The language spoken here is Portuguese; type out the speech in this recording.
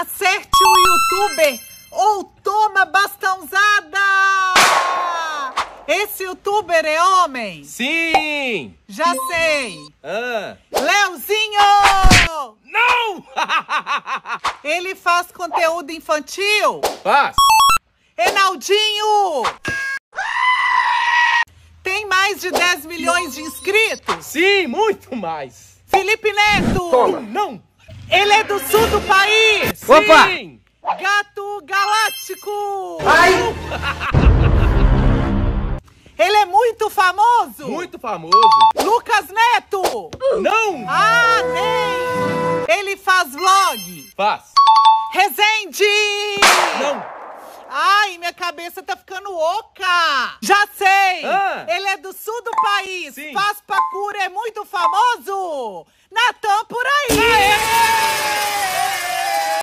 Acerte o youtuber ou toma bastãozada! Esse youtuber é homem? Sim! Já sei! Ah. Leozinho! Não! Ele faz conteúdo infantil? Faz! Enaldinho! Tem mais de 10 milhões de inscritos? Sim, muito mais! Felipe Neto! Toma! Não! Ele é do sul do país! Opa! Sim! Gato Galáctico! Ai! Ele é muito famoso! Muito famoso! Lucas Neto! Não! Ah, nem! Ele faz vlog! Faz! Resende! Não! Ai, minha cabeça tá ficando oca! Já sei! Ah. Ele é do sul do país! Sim. Faz pacura, é muito famoso! Natan!